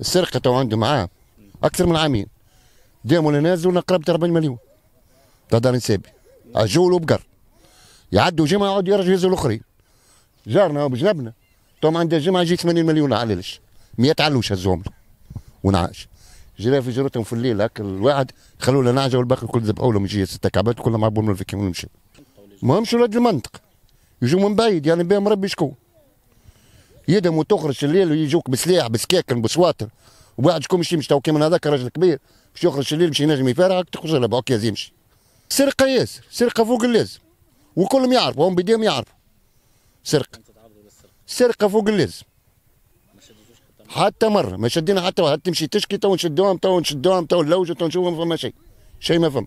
السرقة تو عنده معاه. أكثر من عامين. ديمو نازل قرابه 40 مليون. تاع دار نسابي عجول وبقر. يعدوا جمعه يعود يرجعوا يهزوا الأخرين. جارنا وبجنبنا. توم عنده جمعه يجي 80 مليون عليش 100 علوش هزوهم ونعاش. جرى في جرتهم في الليل. هكا الواحد خلوا له نعجه والباقي الكل ذبحوا لهم. يجي ستة كعبات. وكلهم عبوا من الفكين ونمشي. ما همش ولاد المنطقة يجوا من بعيد. يعني بهم ربي شكون يدهم وتخرج الليل ويجوك بسلاح بسكاكن بسواتر وواحد شكون مش يمشي تو كيما هذاك راجل كبير باش يخرج الليل باش ينجم يفارق تخرج له بعكاز يمشي. سرقة ياسر سرقة فوق اللازم وكلهم يعرفوا هم بديهم يعرفوا. سرقة. سرقة فوق اللازم حتى مرة ما شدينا حتى واحد تمشي تشكي تو نشدوهم تو نشدوهم تو نلوجوا تو نشوفهم ما فما شيء. شيء ما فما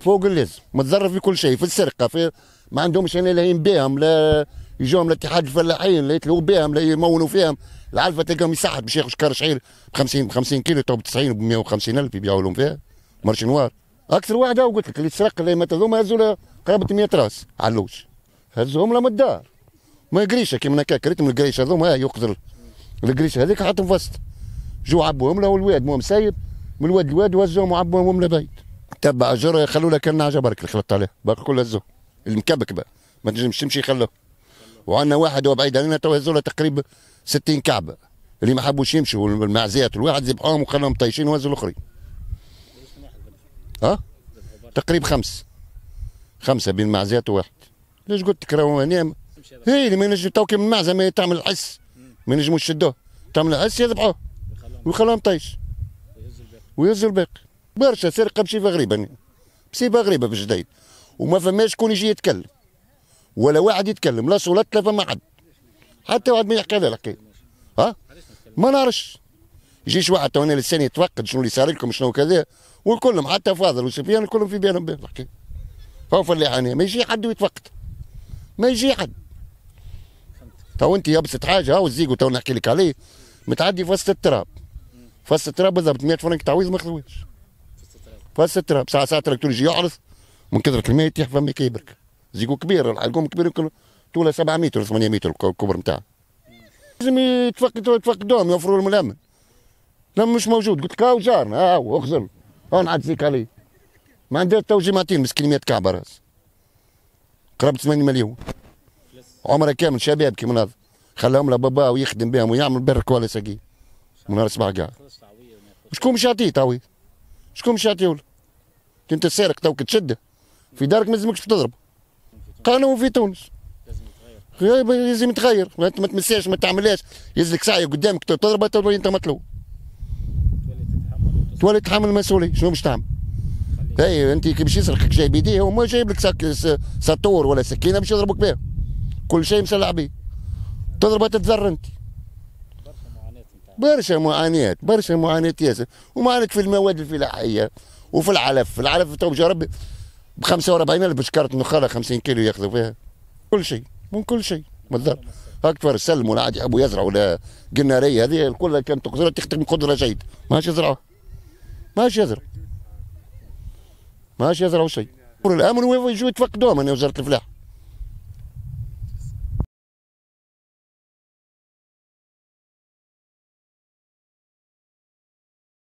فوق اللازم متضرر في كل شيء في السرقة في ما عندهمش أنا لا بهم لا يجوهم الاتحاد الفلاحين لا يتلو بهم لا يمونوا فيهم. العلفة تلقاهم يسحب باش ياخذ شكار شعير ب 50 ب 50 كيلو تو ب 90 ب 150 ألف يبيعوا لهم فيها. marché noir. أكثر واحد قلت لك اللي تسرق اللي مات هذوما هزوا قرابة 100 راس علوش هزهم له من الدار ما قريشه كيما هكاك ريتهم القريشه هذوما يقدر القريشه هذيك حطهم وسط. جو عبوهم له الواد مو مسايب من الواد الواد وهزوهم وعبوهم لبيت تبع جر خلوا لك النعجه برك اللي خلطت عليه. باقي كله هزوه. المكبكبه ما تنجمش تمشي خلوه وعندنا واحد هو بعيد علينا تو هزوا تقريبا 60 كعبه اللي ما حبوش يمشوا المعزيات الواحد ذبحوهم وخلاهم طايشين وهزوا الأخرين. ها؟ تقريبا خمس. خمسة بين معزيات وواحد. ليش قلت لك راهو هنا؟ هي اللي ما ينجم تو من المعزة ما تعمل الحس ما ينجموش يشدوه. تعمل الحس يذبحوه ويخلوهم طايش. ويهزوا الباقي. برشا سرقه بصفه غريبة بصفه غريبة في الجديد. وما فماش شكون يجي يتكلم. ولا واحد يتكلم لا صولات لا فما حد. حتى واحد ما يحكي هذا الحكاية ها؟ ما نعرفش. يجيش واحد تو لساني يتفقد شنو اللي صار لكم شنو كذا والكلهم حتى فاضل وسفيان الكلهم في بالهم به الحكاية فهو فلاحانيه ما يجي حد ويتفقد ما يجي حد. تو انت يبسط حاجة هاو الزيقو تو نحكي لك عليه. متعدي في وسط التراب. في وسط التراب بالضبط 100 فرنك تعويض ما خذوش في وسط التراب. ساعة ساعة التراكتور يجي يعرض من كثره الماء يطيح فمي كيبرك. زيقو كبير الحلقوم كبير يمكن طوله 7 متر 8 متر الكبر نتاعه لازم يتفقدوا يتفقدوهم يوفروا لهم الامن لما مش موجود. قلت لك هاو جارنا هاو اخزر. هاو نعد فيك عليه ما عنده تو جماعتين مسكين 100 كعبة راس. قرابه 8 مليون. عمره كامل شباب كيما هذا خلاهم لبابا ويخدم بهم ويعمل برك ولا سقي من نهار صباح كاع شكون مش يعطيه تعويض شكون مش يعطيه انت سارق توك تشده في دارك ما لازمكش تضرب. قانون في تونس. لازم يتغير. ما تمساش ما تعملهاش. يزلك ساعة قدامك تضرب تولي انت مطلوب. تولي تحمل المسؤولية. شنو باش تعمل؟ اي انت كي باش يسرقك جاي بيديه هو ما جايب لك سطور ولا سكينة باش يضربك بها. كل شيء مسلح به تضرب تتضر انت. برشا معاناة برشا معاناة ياسر. ومعاناة في المواد الفلاحية وفي العلف. العلف تو ربي ب 45 ألف كارت نخاله 50 كيلو ياخذوا فيها. كل شيء من كل شيء بالضبط. أكثر السلم ولا عاد يحبوا يزرعوا ولا قنارية. هذه كلها كانت تقدر تخدم قدره جيده ماش يزرعوا. ماش يزرع ماش يزرعوا شيء. الامن يجوا يتفقدوهم من وزارة الفلاحه